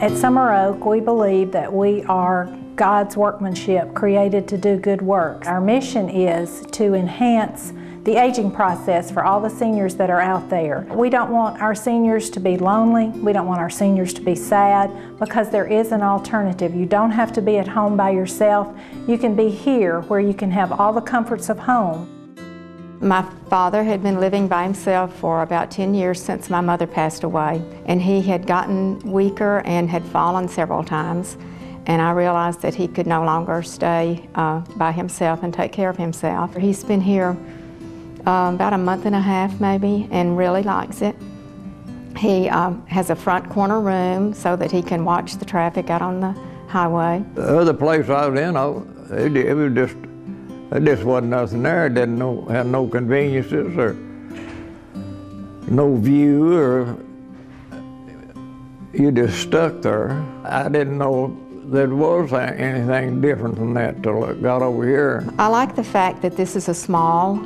At SomerOak, we believe that we are God's workmanship created to do good works. Our mission is to enhance the aging process for all the seniors that are out there. We don't want our seniors to be lonely. We don't want our seniors to be sad because there is an alternative. You don't have to be at home by yourself. You can be here where you can have all the comforts of home. My father had been living by himself for about 10 years since my mother passed away, and he had gotten weaker and had fallen several times. And I realized that he could no longer stay uh, by himself and take care of himself. He's been here uh, about a month and a half maybe and really likes it. He um, has a front corner room so that he can watch the traffic out on the highway. The other place I was in, I, it was just there just wasn't nothing there. It didn't no, have no conveniences or no view or you just stuck there. I didn't know there was anything different than that till I got over here. I like the fact that this is a small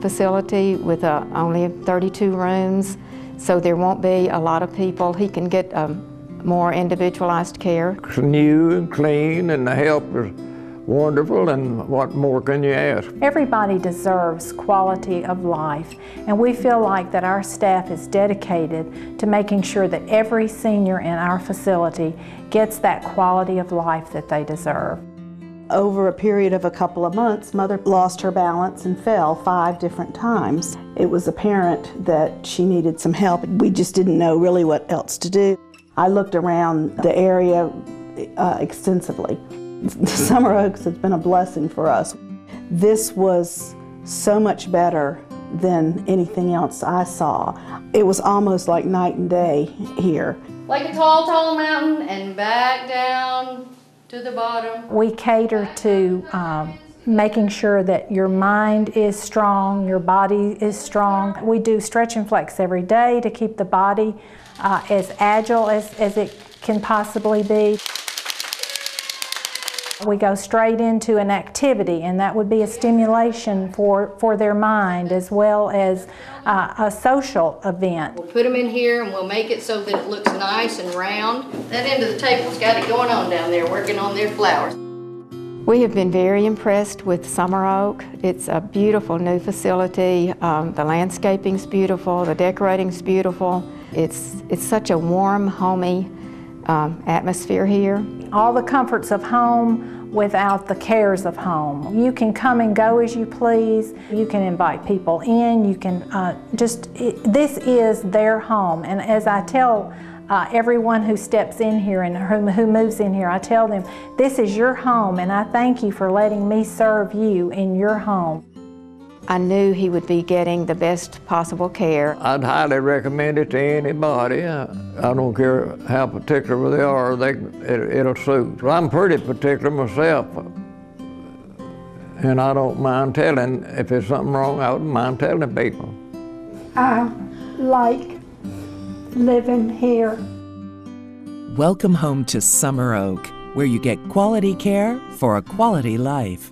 facility with uh, only 32 rooms, so there won't be a lot of people. He can get um, more individualized care. It's new and clean and the help is wonderful, and what more can you ask? Everybody deserves quality of life, and we feel like that our staff is dedicated to making sure that every senior in our facility gets that quality of life that they deserve. Over a period of a couple of months, Mother lost her balance and fell five different times. It was apparent that she needed some help. We just didn't know really what else to do. I looked around the area uh, extensively. SomerOaks has been a blessing for us. This was so much better than anything else I saw. It was almost like night and day here. Like a tall, tall mountain and back down to the bottom. We cater to um, making sure that your mind is strong, your body is strong. We do stretch and flex every day to keep the body uh, as agile as, as it can possibly be. We go straight into an activity, and that would be a stimulation for, for their mind as well as uh, a social event. We'll put them in here and we'll make it so that it looks nice and round. That end of the table's got it going on down there, working on their flowers. We have been very impressed with SomerOak. It's a beautiful new facility. Um, the landscaping's beautiful, the decorating's beautiful. It's, it's such a warm, homey um, atmosphere here. All the comforts of home without the cares of home. You can come and go as you please. You can invite people in. You can uh, just, it, this is their home. And as I tell uh, everyone who steps in here and who, who moves in here, I tell them, this is your home and I thank you for letting me serve you in your home. I knew he would be getting the best possible care. I'd highly recommend it to anybody. I don't care how particular they are, they, it, will suit. I'm pretty particular myself, and I don't mind telling. If there's something wrong, I wouldn't mind telling people. I like living here. Welcome home to SomerOak, where you get quality care for a quality life.